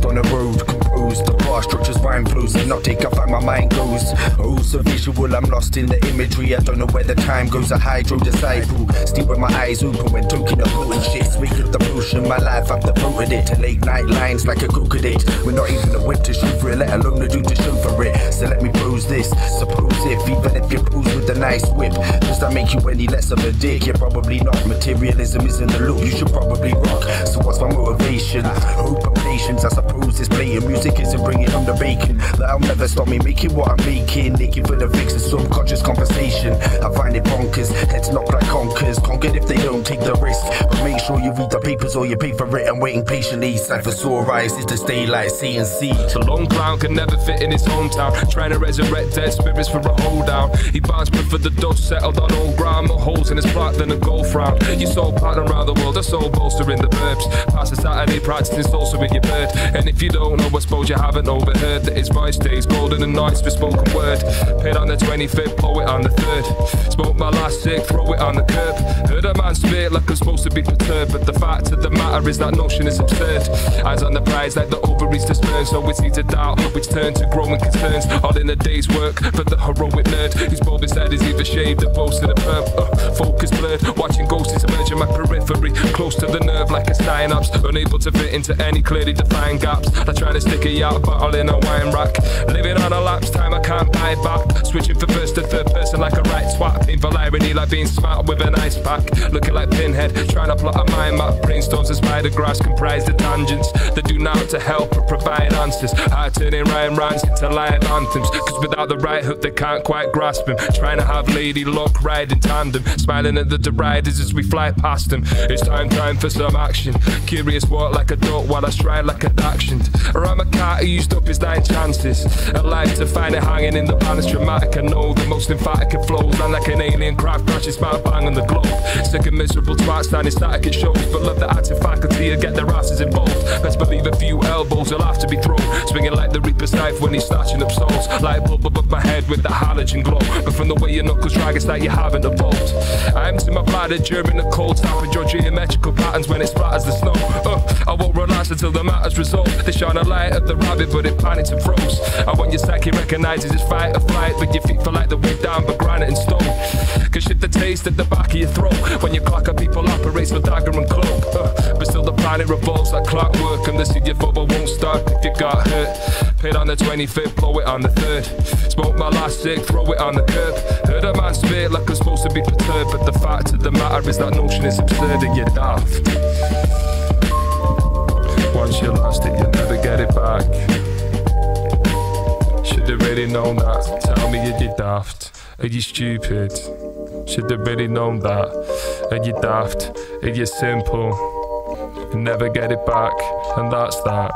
prose. The road, composed. The bar structures rhyme flows, hypnotic, I find my mind goes. Oh, so visual, I'm lost in the imagery. I don't know where the time goes. A hydro disciple, still with my eyes open when talking about and shit. Speak of the potion, my life I've devoted it to late night lines like a cook. We're not even a whip to shoot for it, let alone a dude to show for it. So let me pose this, suppose if even if you pose with a nice whip, does that make you any less of a dick? You're probably not. Materialism isn't the look you should probably rock. So what's my motivation? Hope patience, I suppose it's playing music isn't bringing home the bacon. That'll never stop me making what I'm making. Looking for the fix of subconscious conversation. I find it bonkers, heads knock like conkers. Conquered if they don't take the risk. But make sure you read the papers or you pay for it. I'm waiting patiently. Cypher sore eyes is to stay like C and C. So long clown can never fit in his hometown. Trying to resurrect dead spirits for a holdout. He bounced before the dust settled on old ground. More holes in his plot than a golf round. You sold pattern around the world, a soul bolster in the burbs. Pass a Saturday practicing salsa with your And if you don't know, I suppose you haven't overheard that his voice stays golden and nice for spoken word. Paid on the 25th, blow it on the 3rd. Smoke my last sick, throw it on the curb. Heard a man spit like I'm supposed to be perturbed. But the fact of the matter is that notion is absurd. Eyes on the prize like the ovaries to sperm. So it's easy to doubt, which turn to growing concerns. All in a day's work for the heroic nerd. Whose bulbous head is either shaved or close to the. Uh, focus blurred, watching ghosts emerge in my periphery. Close to the nerve like a synapse. Unable to fit into any clearly defined gaps. Like trying to stick a yacht bottle in a wine rack. Living on a lapse time, I can't buy back. Switching from first to third person like a right swap. Painful irony like being smart with an ice pack. Looking like pinhead, trying to plot a mind map. Brainstorms and spider grass comprise the tangents that do not to help but provide answers. I turning rhyme rants into live anthems. Cause without the right hook, they can't quite grasp him. Trying to have lady luck ride in tandem. Smiling at the deriders as we fly past them. It's time, time for some action. Curious walk like a duck while I stride like a. Or I'm a cat who used up his nine chances. Alive to find it hanging in the balance dramatic. I know the most emphatic it flows. Land like an alien craft crashes my bang on the globe. Sick and miserable twat standing static it shows. But love the active faculty to get their asses involved. Let's believe a few elbows will have to be thrown. Swinging like the Reaper's knife when he's snatching up souls. Light bulb above my head with the halogen glow. But from the way your knuckles drag, it's like you haven't evolved. I empty my bladder during the cold snap and draw geometrical patterns when it splatters the snow. Uh, I won't until the matter's resolved. They shine a light at the rabbit, but it panics and froze. I want your psyche recognizes it's fight or flight, but your feet feel like the weight down but granite and stone. Cause shit the taste at the back of your throat when your clock of people operates with dagger and cloak. Uh, but still the planet revolves like clockwork, and the seed your football won't stop if you got hurt. Paid on the 25th, blow it on the 3rd. Smoke my last stick, throw it on the curb. Heard a man spit like I'm supposed to be perturbed, but the fact of the matter is that notion is absurd and you're daft. Once you lost it, you never get it back. Should've really known that. Tell me, are you daft? Are you stupid? Should've really known that. Are you daft? Are you simple? You never get it back, and that's that.